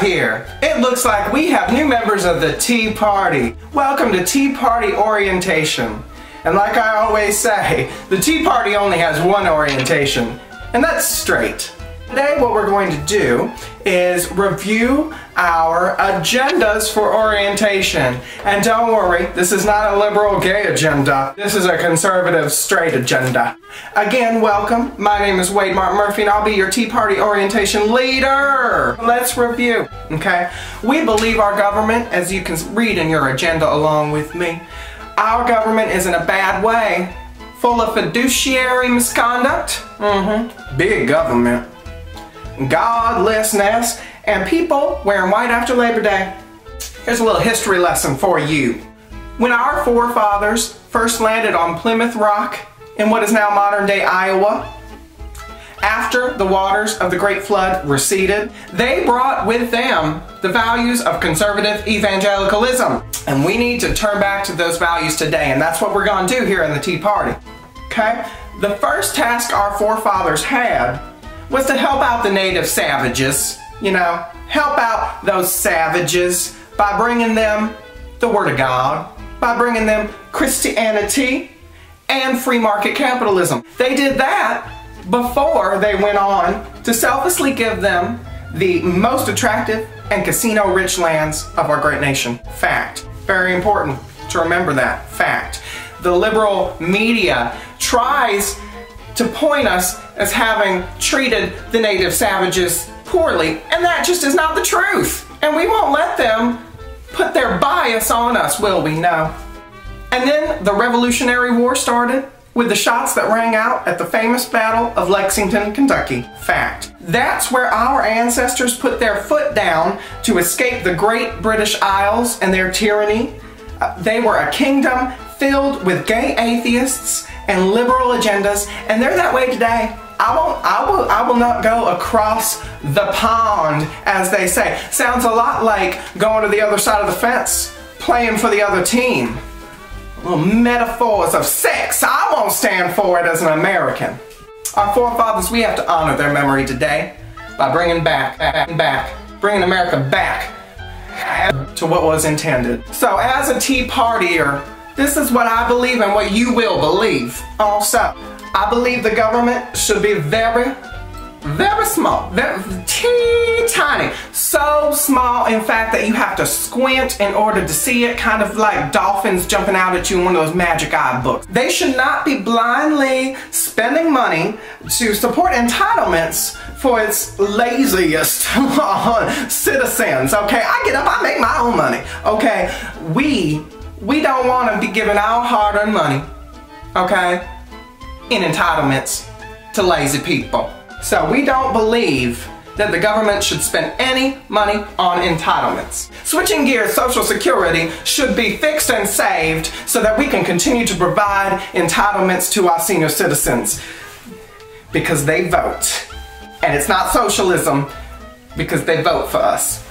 here? It looks like we have new members of the Tea Party. Welcome to Tea Party Orientation. And like I always say, the Tea Party only has one orientation, and that's straight. Today what we're going to do is review our agendas for orientation. And don't worry, this is not a liberal gay agenda. This is a conservative straight agenda. Again, welcome. My name is Wade Martin Murphy and I'll be your Tea Party orientation leader. Let's review, okay? We believe our government, as you can read in your agenda along with me, our government is in a bad way, full of fiduciary misconduct, mm-hmm, big government, godlessness, and people wearing white after Labor Day. Here's a little history lesson for you. When our forefathers first landed on Plymouth Rock in what is now modern day Iowa, after the waters of the Great Flood receded, they brought with them the values of conservative evangelicalism. And we need to turn back to those values today, and that's what we're going to do here in the Tea Party. Okay? The first task our forefathers had was to help out the native savages, you know, help out those savages by bringing them the Word of God, by bringing them Christianity and free market capitalism. They did that before they went on to selflessly give them the most attractive and casino rich lands of our great nation. Fact. Very important to remember that. Fact. The liberal media tries to point us as having treated the native savages poorly, and that just is not the truth. And we won't let them put their bias on us, will we? No. And then the Revolutionary War started with the shots that rang out at the famous Battle of Lexington, Kentucky. Fact. That's where our ancestors put their foot down to escape the great British Isles and their tyranny. Uh, they were a kingdom filled with gay atheists and liberal agendas, and they're that way today. I won't, I will, I will not go across the pond, as they say. Sounds a lot like going to the other side of the fence, playing for the other team. Little metaphors of sex. I won't stand for it as an American. Our forefathers, we have to honor their memory today by bringing back, back, back, bringing America back to what was intended. So as a Tea Partier, this is what I believe and what you will believe. Also, I believe the government should be very, very small, very teeny tiny. So small, in fact, that you have to squint in order to see it, kind of like dolphins jumping out at you in one of those magic eye books. They should not be blindly spending money to support entitlements for its laziest citizens, okay? I get up, I make my own money, okay? We we don't want to be giving our hard-earned money, okay, in entitlements to lazy people. So we don't believe that the government should spend any money on entitlements. Switching gears, Social Security should be fixed and saved so that we can continue to provide entitlements to our senior citizens because they vote. And it's not socialism because they vote for us.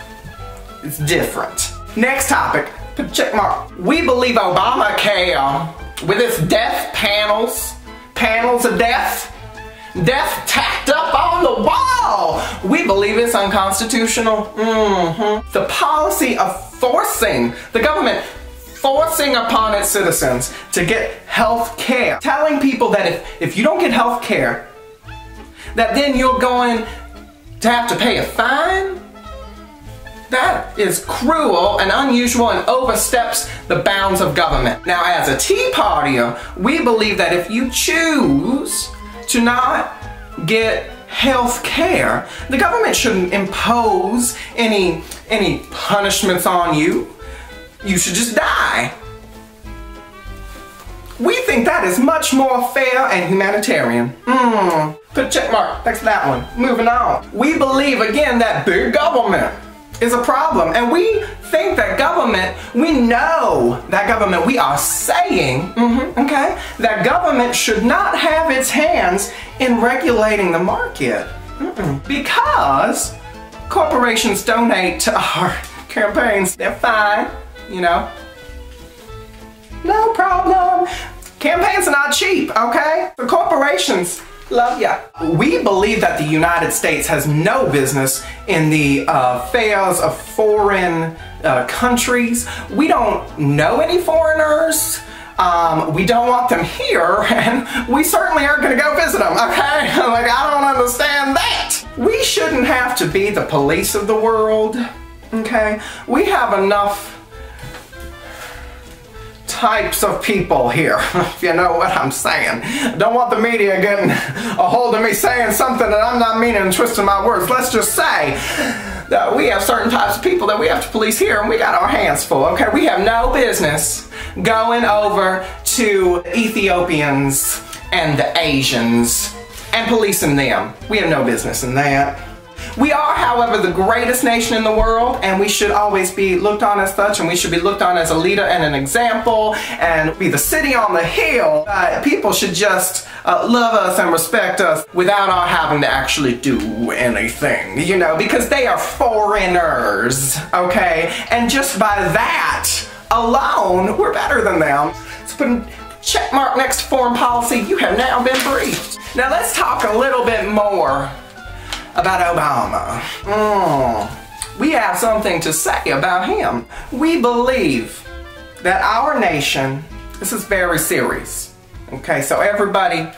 It's different. Next topic, check mark. We believe Obamacare with its death panels, panels of death, death tacked up on the wall. We believe it's unconstitutional. Mm -hmm. The policy of forcing the government forcing upon its citizens to get health care. Telling people that if, if you don't get health care, that then you're going to have to pay a fine that is cruel and unusual and oversteps the bounds of government. Now, as a Tea Partier, we believe that if you choose to not get health care, the government shouldn't impose any, any punishments on you. You should just die. We think that is much more fair and humanitarian. Mmm. Put a check mark. Thanks for that one. Moving on. We believe, again, that big government is a problem. And we think that government, we know that government, we are saying, mm -hmm, okay, that government should not have its hands in regulating the market. Mm -mm. Because corporations donate to our campaigns. They're fine, you know. No problem. Campaigns are not cheap, okay? The corporations Love ya. We believe that the United States has no business in the uh, affairs of foreign uh, countries. We don't know any foreigners. Um, we don't want them here, and we certainly aren't going to go visit them, okay? like, I don't understand that. We shouldn't have to be the police of the world, okay? We have enough types of people here, if you know what I'm saying. Don't want the media getting a hold of me saying something that I'm not meaning and twisting my words. Let's just say that we have certain types of people that we have to police here and we got our hands full, okay? We have no business going over to Ethiopians and the Asians and policing them. We have no business in that. We are, however, the greatest nation in the world, and we should always be looked on as such, and we should be looked on as a leader and an example, and be the city on the hill. Uh, people should just uh, love us and respect us without our having to actually do anything, you know, because they are foreigners, okay? And just by that alone, we're better than them. Put a check mark next to foreign policy. You have now been briefed. Now let's talk a little bit more about Obama. Mm, we have something to say about him. We believe that our nation, this is very serious, okay, so everybody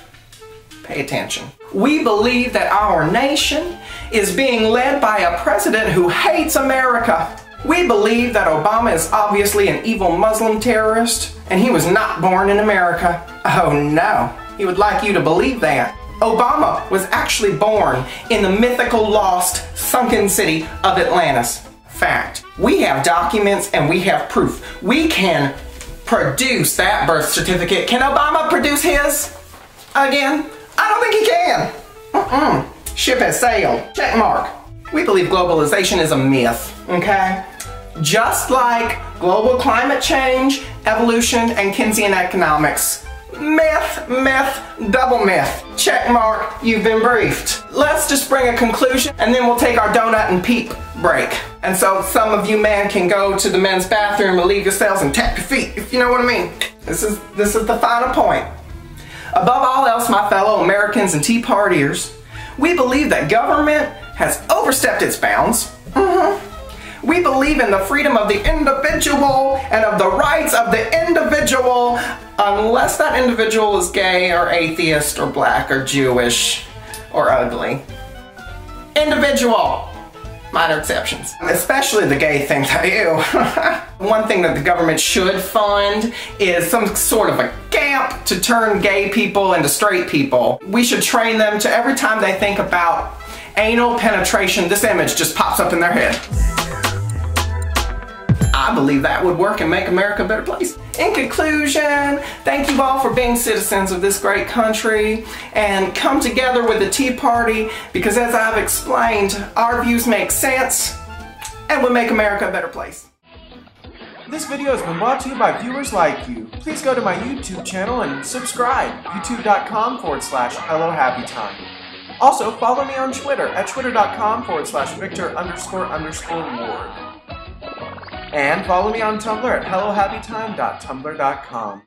pay attention. We believe that our nation is being led by a president who hates America. We believe that Obama is obviously an evil Muslim terrorist and he was not born in America. Oh no, he would like you to believe that. Obama was actually born in the mythical lost sunken city of Atlantis. Fact. We have documents and we have proof. We can produce that birth certificate. Can Obama produce his again? I don't think he can. Mm-mm. Ship has sailed. Check mark. We believe globalization is a myth, okay? Just like global climate change, evolution, and Keynesian economics Myth, myth, double myth. Check mark, you've been briefed. Let's just bring a conclusion and then we'll take our donut and peep break. And so some of you men can go to the men's bathroom and leave yourselves and tap your feet, if you know what I mean. This is, this is the final point. Above all else, my fellow Americans and Tea Partiers, we believe that government has overstepped its bounds. Mm -hmm. We believe in the freedom of the individual and of the rights of the individual Um, unless that individual is gay or atheist or black or Jewish or ugly. Individual. Minor exceptions. Especially the gay thing to you. One thing that the government should fund is some sort of a camp to turn gay people into straight people. We should train them to every time they think about anal penetration, this image just pops up in their head. I believe that would work and make America a better place. In conclusion, thank you all for being citizens of this great country and come together with the Tea Party because as I've explained, our views make sense and would make America a better place. This video has been brought to you by viewers like you. Please go to my YouTube channel and subscribe, youtube.com forward slash hello happy time. Also, follow me on Twitter at twitter.com forward slash victor underscore underscore ward. And follow me on Tumblr at hellohappytime.tumblr.com.